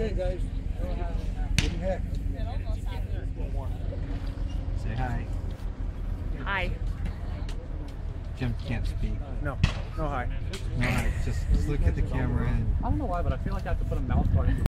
Okay, guys. Give me heck. Say hi. Hi. Jim can't speak. No, no hi. No, hi. Just, just look at the camera and I don't know why, but I feel like I have to put a mouth guard in.